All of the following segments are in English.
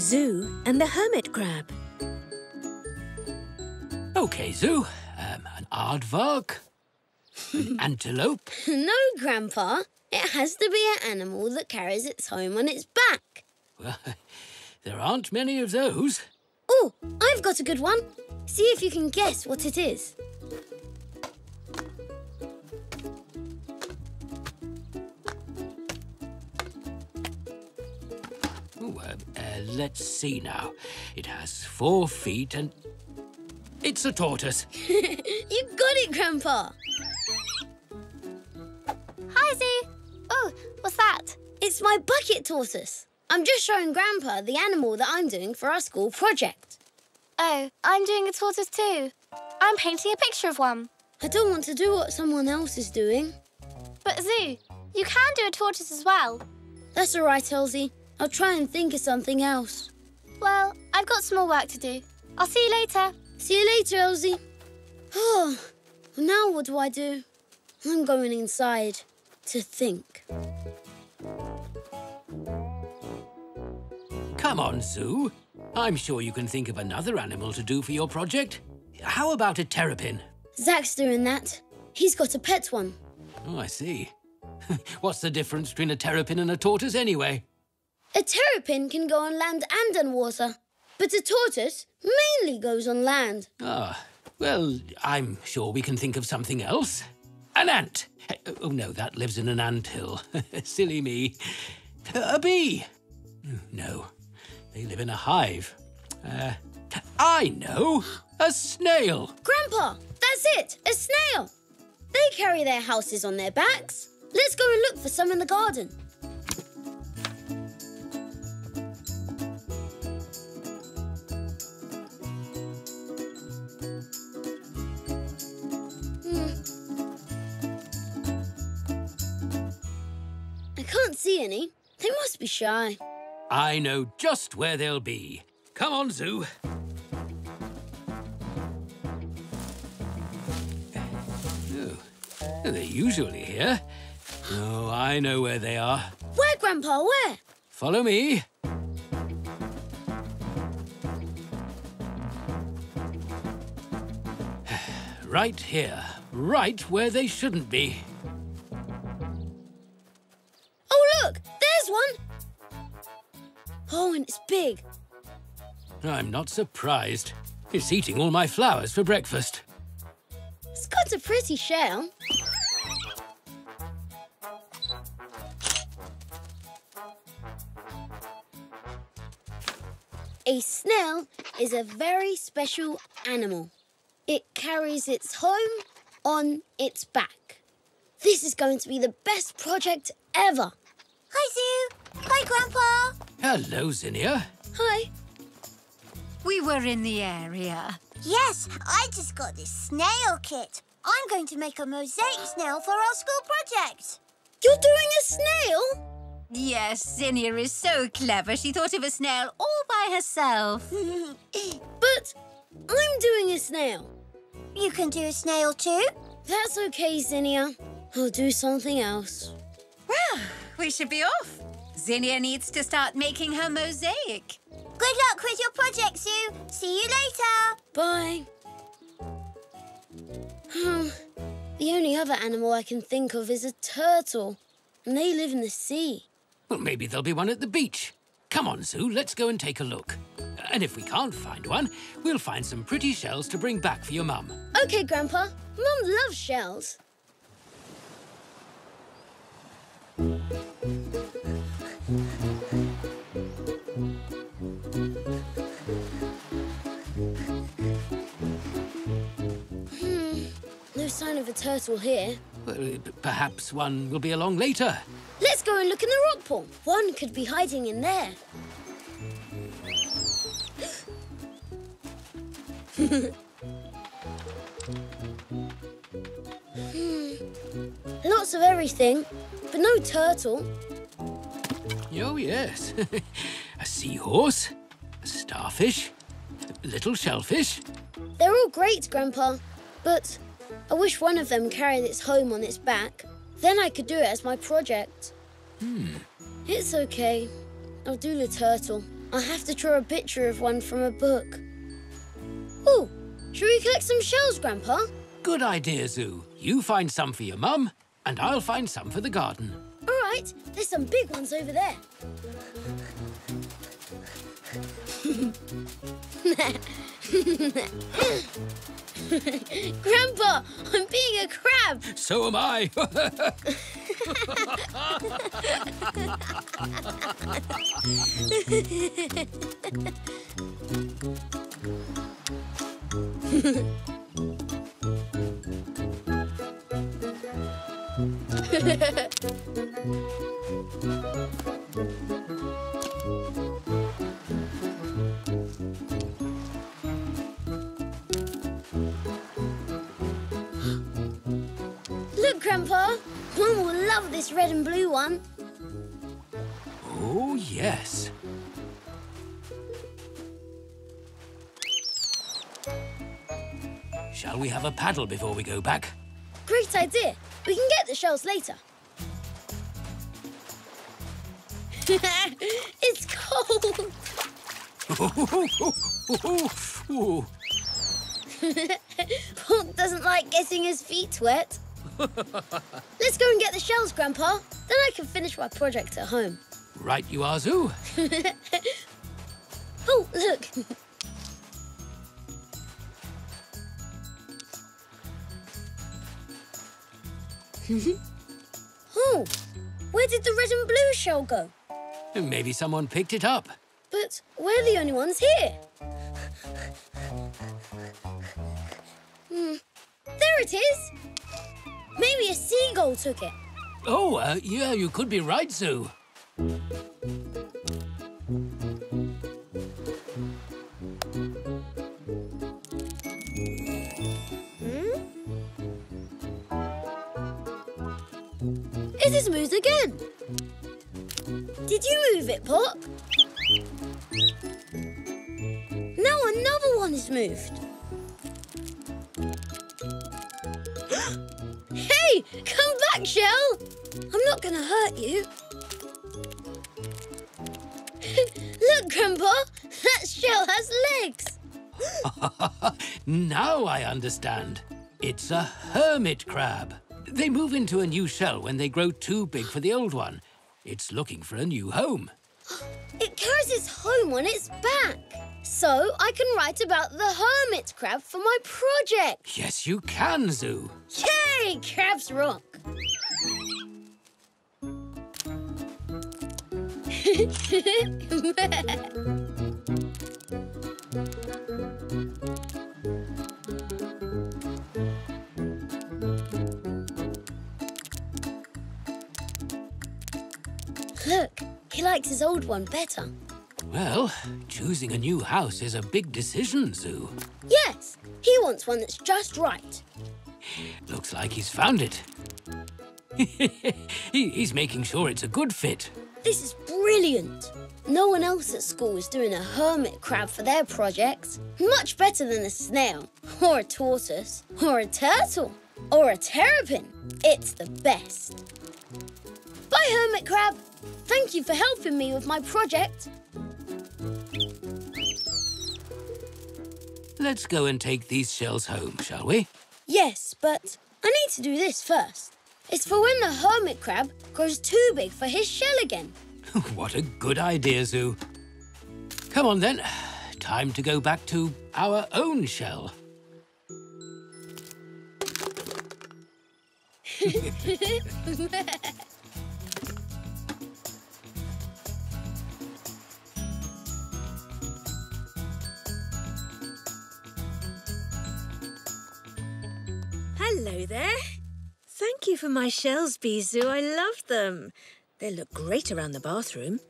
Zou and the hermit crab. OK, Zou. Um, an aardvark. an antelope. no, Grandpa. It has to be an animal that carries its home on its back. Well, there aren't many of those. Oh, I've got a good one. See if you can guess what it is. Let's see now. It has four feet and... It's a tortoise. you got it, Grandpa. Hi, Zou. Oh, what's that? It's my bucket tortoise. I'm just showing Grandpa the animal that I'm doing for our school project. Oh, I'm doing a tortoise too. I'm painting a picture of one. I don't want to do what someone else is doing. But, Zou, you can do a tortoise as well. That's all right, Elzee. I'll try and think of something else. Well, I've got some more work to do. I'll see you later. See you later, Elzee. Oh, now what do I do? I'm going inside to think. Come on, Zou. I'm sure you can think of another animal to do for your project. How about a terrapin? Zach's doing that. He's got a pet one. Oh, I see. What's the difference between a terrapin and a tortoise, anyway? A terrapin can go on land and on water, but a tortoise mainly goes on land. Ah, well, I'm sure we can think of something else. An ant. Oh, no, that lives in an ant hill. Silly me. A bee. No, they live in a hive. Uh, I know. A snail. Grandpa, that's it, a snail. They carry their houses on their backs. Let's go and look for some in the garden. See any. They must be shy. I know just where they'll be. Come on, Zou. Oh, they're usually here. Oh, I know where they are. Where, Grandpa, where? Follow me. Right here. Right where they shouldn't be. It's big. I'm not surprised. It's eating all my flowers for breakfast. It's got a pretty shell. A snail is a very special animal. It carries its home on its back. This is going to be the best project ever. Hi, Zou. Hi, Grandpa. Hello, Zinnia. Hi. We were in the area. Yes, I just got this snail kit. I'm going to make a mosaic snail for our school project. You're doing a snail? Yes, Zinnia is so clever. She thought of a snail all by herself. But I'm doing a snail. You can do a snail too? That's okay, Zinnia. I'll do something else. Well, we should be off. Zinnia needs to start making her mosaic. Good luck with your project, Zou. See you later. Bye. Hmm. the only other animal I can think of is a turtle, and they live in the sea. Well, maybe there'll be one at the beach. Come on, Zou, let's go and take a look. And if we can't find one, we'll find some pretty shells to bring back for your mum. Okay, Grandpa. Mum loves shells. Of a turtle here. Well, perhaps one will be along later. Let's go and look in the rock pool. One could be hiding in there. Hmm. Lots of everything, but no turtle. Oh, yes. a seahorse, a starfish, a little shellfish. They're all great, Grandpa, but I wish one of them carried its home on its back. Then I could do it as my project. Hmm. It's okay. I'll do the turtle. I have to draw a picture of one from a book. Oh, should we collect some shells, Grandpa? Good idea, Zou. You find some for your mum, and I'll find some for the garden. All right, there's some big ones over there. Grandpa, I'm being a crab. So am I. Look, Grandpa. Mum will love this red and blue one. oh, yes. Shall we have a paddle before we go back? Great idea. We can get the shells later. it's cold. Poc doesn't like getting his feet wet. Let's go and get the shells, Grandpa. Then I can finish my project at home. right you are, Zou. Oh, look. oh, where did the red and blue shell go? Maybe someone picked it up. But we're the only ones here. Hmm, there it is. Maybe a seagull took it. Oh, uh, yeah, you could be right, Zou. It has moved again. Did you move it, Pop? Now another one has moved. hey, come back, Shell. I'm not going to hurt you. Look, Grandpa, that shell has legs. Now I understand. It's a hermit crab. They move into a new shell when they grow too big for the old one. It's looking for a new home. It carries its home on its back. So I can write about the hermit crab for my project. Yes, you can, Zou. Yay! Crabs rock! Look, he likes his old one better. Well, choosing a new house is a big decision, Zou. Yes, he wants one that's just right. Looks like he's found it. He's making sure it's a good fit. This is brilliant. No one else at school is doing a hermit crab for their projects. Much better than a snail, or a tortoise, or a turtle, or a terrapin. It's the best. Bye, hermit crab. Thank you for helping me with my project. Let's go and take these shells home, shall we? Yes, but I need to do this first. It's for when the hermit crab grows too big for his shell again. what a good idea, Zou. Come on then. Time to go back to our own shell. Hello there. Thank you for my shells, Bisou. I love them. They look great around the bathroom.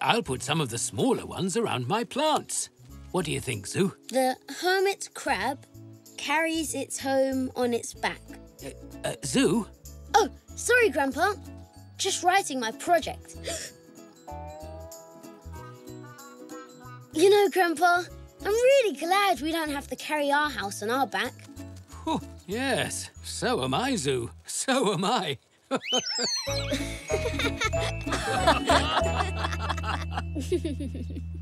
I'll put some of the smaller ones around my plants. What do you think, Zou? The hermit crab carries its home on its back. Uh, Zou? Oh, sorry, Grandpa. Just writing my project. you know, Grandpa, I'm really glad we don't have to carry our house on our back. Oh, yes, so am I, Zou. So am I.